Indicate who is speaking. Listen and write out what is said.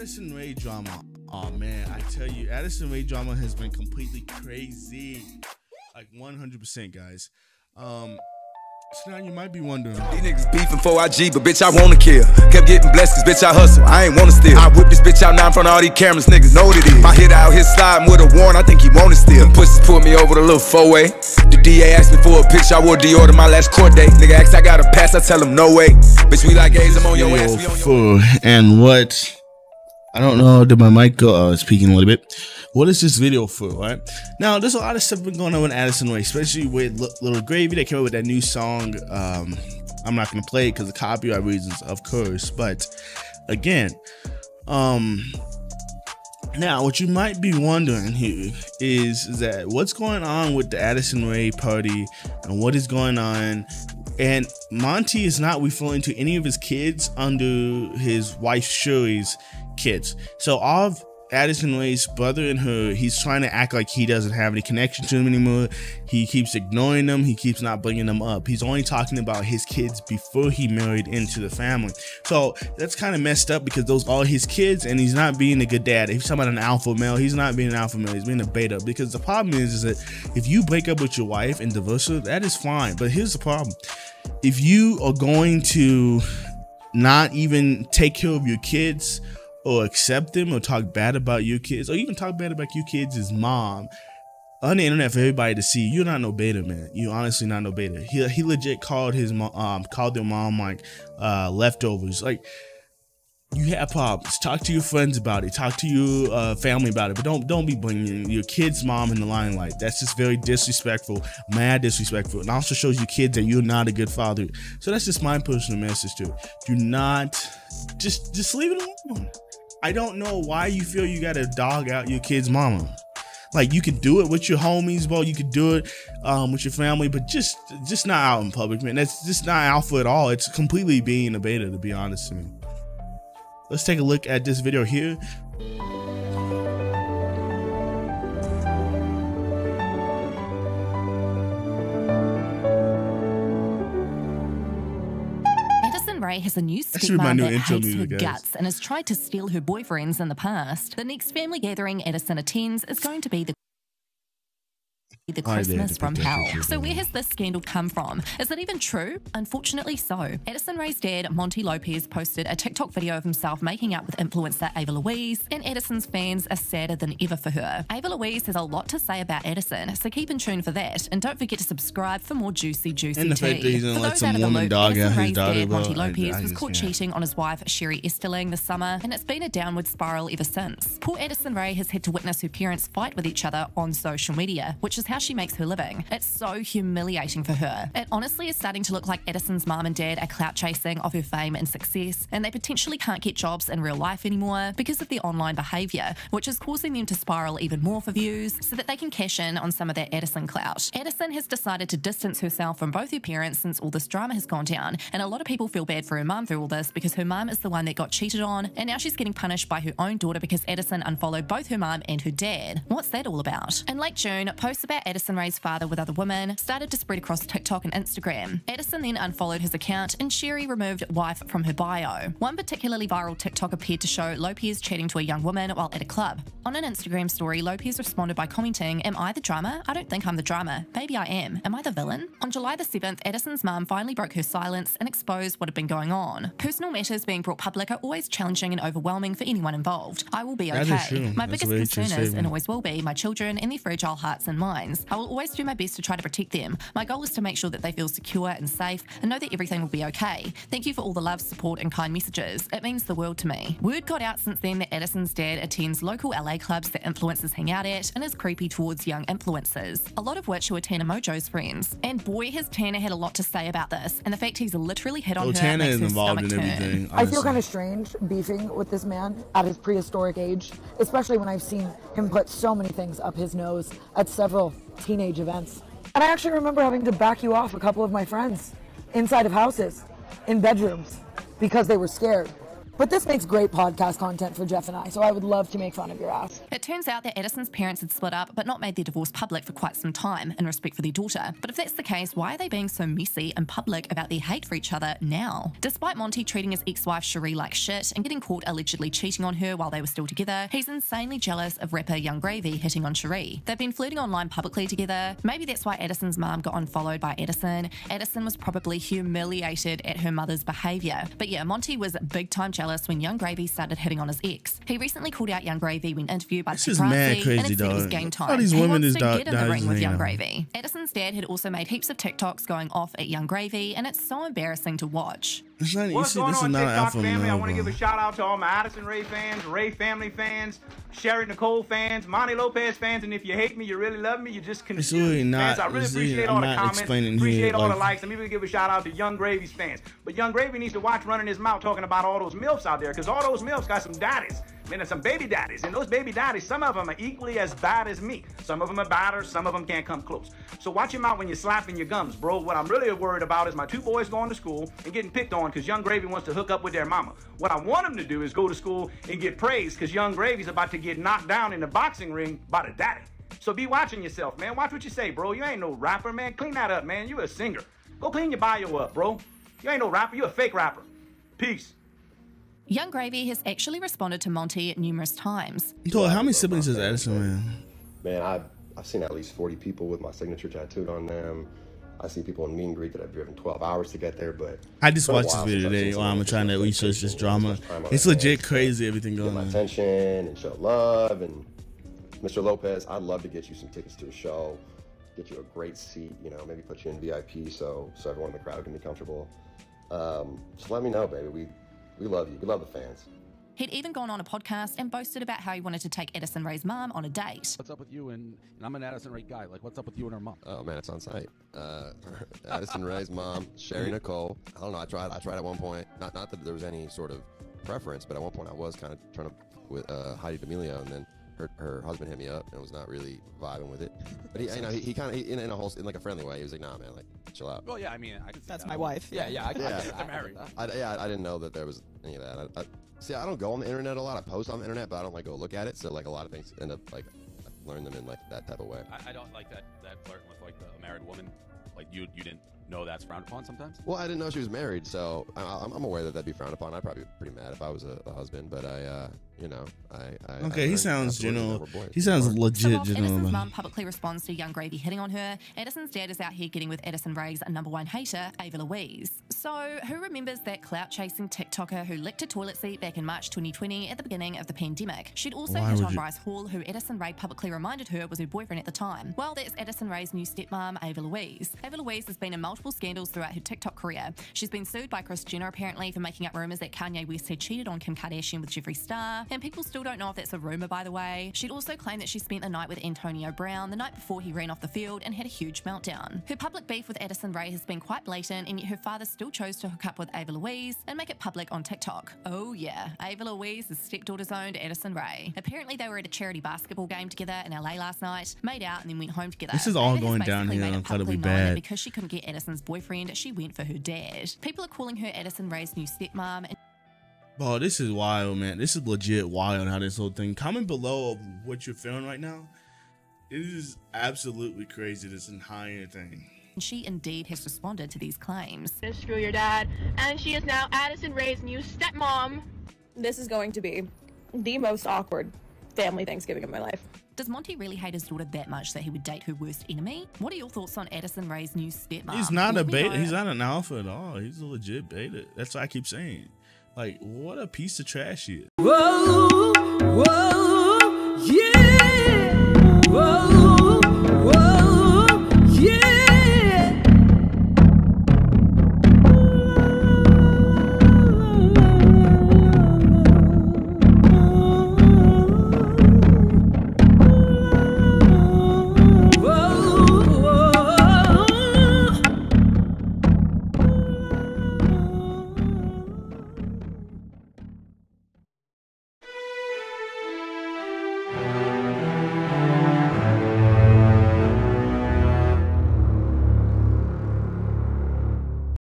Speaker 1: Addison Rae drama. Oh man, I tell you, Addison Rae drama has been completely crazy. Like 100%, guys. Um, so now you might be wondering.
Speaker 2: These niggas beefing for IG, but bitch, I wanna kill. Kept getting blessed, cause bitch, I hustle. I ain't wanna steal. I whip this bitch out now in front of all these cameras, niggas know what it is. My hit out here sliding with a warrant, I think he wanna steal. Them pussies put me over the little four way. The DA asked me for a picture, I wore Dior to my last court date. Nigga asked, I got a pass, I tell him no way. Bitch, we like A's, I'm on your ass. We on your
Speaker 1: and what I don't know did my mic go uh, speaking a little bit. What is this video for right? Now there's a lot of stuff been going on with Addison Rae especially with L Little Gravy. They came out with that new song um I'm not gonna play it because of copyright reasons of course. But again um now what you might be wondering here is that what's going on with the Addison Rae party and what is going on? And Monty is not referring to any of his kids under his wife Shuri's kids. So all of Addison Lee's brother and her, he's trying to act like he doesn't have any connection to them anymore. He keeps ignoring them. He keeps not bringing them up. He's only talking about his kids before he married into the family. So that's kind of messed up because those are his kids and he's not being a good dad. If he's talking about an alpha male, he's not being an alpha male. He's being a beta because the problem is, is that if you break up with your wife and divorce her, that is fine. But here's the problem. If you are going to not even take care of your kids or accept them or talk bad about your kids or even talk bad about your kids' mom on the internet for everybody to see, you're not no beta, man. You honestly not no beta. He, he legit called his mom, um, called their mom like uh, leftovers. Like you have problems. Talk to your friends about it. Talk to your uh, family about it. But don't don't be bringing your kid's mom in the limelight. That's just very disrespectful, mad disrespectful, and also shows your kids that you're not a good father. So that's just my personal message to you. Do not just just leave it alone. I don't know why you feel you got to dog out your kid's mama. Like you could do it with your homies, bro. You could do it um, with your family, but just just not out in public, man. That's just not alpha at all. It's completely being a beta, to be honest to me. Let's take a look at this video here.
Speaker 3: Rae has a new
Speaker 1: That should be
Speaker 3: stepmom
Speaker 1: new
Speaker 3: that
Speaker 1: intro
Speaker 3: hates her
Speaker 1: guys.
Speaker 3: guts and has tried to steal her boyfriends in the past. The next family gathering Addison attends is going to be the
Speaker 1: Oh, the
Speaker 3: Christmas from hell. So where has this scandal come from? Is it even true? Unfortunately so. Addison Rae's dad, Monty Lopez, posted a TikTok video of himself making out with influencer Ava Louise, and Addison's fans are sadder than ever for her. Ava Louise has a lot to say about Addison, so keep in tune for that, and don't forget to subscribe for more juicy, juicy
Speaker 1: And the
Speaker 3: tea.
Speaker 1: fact that gonna
Speaker 3: for
Speaker 1: let
Speaker 3: those
Speaker 1: some
Speaker 3: out of the loop,
Speaker 1: dog
Speaker 3: Addison
Speaker 1: out Rae's
Speaker 3: dad, Monty Lopez,
Speaker 1: I
Speaker 3: was
Speaker 1: just
Speaker 3: caught
Speaker 1: can't.
Speaker 3: cheating on his wife, Sheri Easterling, this summer, and it's been a downward spiral ever since. Poor Addison Rae has had to witness her parents fight with each other on social media, which is how she makes her living. It's so humiliating for her. It honestly is starting to look like Addison's mom and dad are clout chasing off her fame and success, and they potentially can't get jobs in real life anymore because of their online behavior, which is causing them to spiral even more for views so that they can cash in on some of that Addison clout. Addison has decided to distance herself from both her parents since all this drama has gone down, and a lot of people feel bad for her mum through all this because her mum is the one that got cheated on, and now she's getting punished by her own daughter because Addison unfollowed both her mum and her dad. What's that all about? In late June, posts about Addison Rae's father with other women started to spread across TikTok and Instagram. Addison then unfollowed his account, and Sheri removed wife from her bio. One particularly viral TikTok appeared to show Lopez chatting to a young woman while at a club. On an Instagram story, Lopez responded by commenting, Am I the drama? I don't think I'm the drama. Maybe I am. Am I the villain? On July the 7th, Addison's mum finally broke her silence and exposed what had been going on. Personal matters being brought public are always challenging and overwhelming for anyone involved. I will be okay. My
Speaker 1: That's
Speaker 3: biggest concern is, and always will be, my children and their fragile hearts and minds. I will always do my best to try to protect them. My goal is to make sure that they feel secure and safe and know that everything will be okay. Thank you for all the love, support, and kind messages. It means the world to me. Word got out since then that Addison's dad attends local LA clubs that influencers hang out at and is creepy towards young influencers, a lot of which were Tana Mongeau's friends. And boy, has Tana had a lot to say about this, and the fact he's literally hit on
Speaker 1: Oh,
Speaker 3: her
Speaker 1: Tana
Speaker 3: makes
Speaker 1: is
Speaker 3: her
Speaker 1: involved in
Speaker 3: stomach turn.
Speaker 1: everything.
Speaker 4: I feel kind of strange beefing with this man at his prehistoric age, especially when I've seen him put so many things up his nose at several teenage events. And I actually remember having to back you off a couple of my friends inside of houses, in bedrooms, because they were scared. But this makes great podcast content for Jeff and I, so I would love to make fun of your ass.
Speaker 3: It turns out that Addison's parents had split up but not made their divorce public for quite some time in respect for their daughter. But if that's the case, why are they being so messy and public about their hate for each other now? Despite Monty treating his ex wife Sheri like shit and getting caught allegedly cheating on her while they were still together, he's insanely jealous of rapper Yung Gravy hitting on Sheri. They've been flirting online publicly together. Maybe that's why Addison's mom got unfollowed by Addison. Addison was probably humiliated at her mother's behaviour. But yeah, Monty was big time jealous when Yung Gravy started hitting on his ex. He recently called out Yung Gravy when interviewed by
Speaker 1: This
Speaker 3: Paparazzi
Speaker 1: crazy,
Speaker 3: and it said it was game
Speaker 1: All
Speaker 3: time.
Speaker 1: these
Speaker 3: he
Speaker 1: women
Speaker 3: wants
Speaker 1: is
Speaker 3: to
Speaker 1: da-
Speaker 3: get in the ring with
Speaker 1: you
Speaker 3: Yung
Speaker 1: know.
Speaker 3: Gravy. Addison's dad had also made heaps of TikToks going off at Yung Gravy, and it's so embarrassing to watch.
Speaker 1: It's not,
Speaker 5: What's going
Speaker 1: this is
Speaker 5: on,
Speaker 1: not
Speaker 5: TikTok family? I want to give a shout out to all my Addison Rae fans, Rae family fans, Sheri Nicole fans, Monty Lopez fans, and if you hate me, you really love me, you just confused
Speaker 1: really not-
Speaker 5: fans. I really
Speaker 1: it's really-
Speaker 5: appreciate
Speaker 1: I'm
Speaker 5: all the comments, appreciate
Speaker 1: here,
Speaker 5: all the likes. I'm even gonna give a shout out to Yung Gravy's fans. But Yung Gravy needs to watch running his mouth talking about all those milfs out there, because all those milfs got some daddies. There's some baby daddies, and those baby daddies, some of them are equally as bad as me. Some of them are badder, some of them can't come close. So watch your mouth when you're slapping your gums, bro. What I'm really worried about is my two boys going to school and getting picked on because Yung Gravy wants to hook up with their mama. What I want them to do is go to school and get praised because Yung Gravy's about to get knocked down in the boxing ring by the daddy. So be watching yourself, man. Watch what you say, bro. You ain't no rapper, man. Clean that up, man. You a singer. Go clean your bio up, bro. You ain't no rapper. You a fake rapper. Peace.
Speaker 3: Yung Gravy has actually responded to Monty numerous times.
Speaker 1: So how many siblings does Addison man?
Speaker 6: Man, I've, I've seen at least 40 people with my signature tattooed on them. I see people in meet and greet that I've driven 12 hours to get there, but
Speaker 1: I just
Speaker 6: it's been a
Speaker 1: watched this video today while I'm trying to research this drama.
Speaker 6: much time on
Speaker 1: It's legit
Speaker 6: hands
Speaker 1: crazy everything
Speaker 6: to
Speaker 1: going
Speaker 6: Get my
Speaker 1: on.
Speaker 6: attention and show love. And Mr. Lopez, I'd love to get you some tickets to a show, get you a great seat, you know, maybe put you in VIP so so everyone in the crowd can be comfortable. Um, just let me know, baby. We we love you. We love the fans.
Speaker 3: He'd even gone on a podcast and boasted about how he wanted to take Addison Rae's mom on a date.
Speaker 7: What's up with you and, and I'm an Addison Rae guy. Like, what's up with you and her mom?
Speaker 6: Oh man, it's on site. Uh, Addison Rae's mom, Sheri Nicole. I don't know. I tried. I tried at one point. Not not that there was any sort of preference, but at one point I was kind of trying to with uh, Heidi D'Amelio, and then her, her husband hit me up and was not really vibing with it. But he, you know, he, he kind of in, in a whole in like a friendly way. He was like, "Nah, man, like chill out."
Speaker 7: Well, yeah, I mean, I can see
Speaker 8: That's
Speaker 7: that.
Speaker 8: my wife.
Speaker 7: Yeah, yeah, I, I,
Speaker 6: Yeah.
Speaker 7: I, get they're married.
Speaker 6: I, yeah, I didn't know that there was any of that. I, I, see, I don't go on the internet a lot. I post on the internet, but I don't like go look at it. So like a lot of things end up like learn them in like that type of way.
Speaker 7: I, I don't like that that flirting with like the married woman. Like you, you didn't know that's frowned upon sometimes.
Speaker 6: Well, I didn't know she was married, so I, I'm, I'm aware that that'd be frowned upon. I'd probably be pretty mad if I was a, a husband, but I, uh, you know, I. I I
Speaker 1: Okay, he sounds
Speaker 6: afterwards that
Speaker 1: general. He sounds
Speaker 6: Or-
Speaker 3: So
Speaker 1: legit
Speaker 3: whilst
Speaker 1: general.
Speaker 3: Addison's
Speaker 1: about
Speaker 3: mum publicly responds to Yung Gravy hitting on her, Addison's dad is out here getting with Addison Rae's number one hater, Ava Louise. So who remembers that clout-chasing TikToker who licked a toilet seat back in March 2020 at the beginning of the pandemic? She'd also
Speaker 1: Why
Speaker 3: hit on
Speaker 1: you-
Speaker 3: Bryce Hall, who Addison Rae publicly reminded her was her boyfriend at the time. Well, that's Addison Rae's new stepmom, Ava Louise. Ava Louise has been in multiple scandals throughout her TikTok career. She's been sued by Kris Jenner apparently for making up rumors that Kanye West had cheated on Kim Kardashian with Jeffree Star, and people still don't know if that's a rumor by the way. She'd also claimed that she spent the night with Antonio Brown the night before he ran off the field and had a huge meltdown. Her public beef with Addison Rae has been quite blatant, and yet her father still chose to hook up with Ava Louise and make it public on TikTok. Oh yeah, Ava Louise, his stepdaughter's owned Addison Rae. Apparently they were at a charity basketball game together in LA last night, made out and then went home together.
Speaker 1: This is all
Speaker 3: Ava
Speaker 1: going
Speaker 3: down it
Speaker 1: incredibly
Speaker 3: publicly known that
Speaker 1: bad.
Speaker 3: Because she couldn't get Addison's boyfriend, she went for her dad. People are calling her Addison Rae's new stepmom, and
Speaker 1: Bro, this is wild, man. This is legit wild how this whole thing. Comment below of what you're feeling right now. It is absolutely crazy, this entire thing.
Speaker 3: she indeed has responded to these claims.
Speaker 9: to screw your dad, and she is now Addison Rae's new stepmom.
Speaker 8: This is going to be the most awkward family Thanksgiving of my life.
Speaker 3: Does Monty really hate his daughter that much that he would date her worst enemy? What are your thoughts on Addison Rae's new stepmom?
Speaker 1: He's not a
Speaker 3: Let me
Speaker 1: beta. He's not an alpha at all. He's a legit beta. That's what I keep saying. Like, what a piece of trash he is.
Speaker 10: Whoa, Whoa,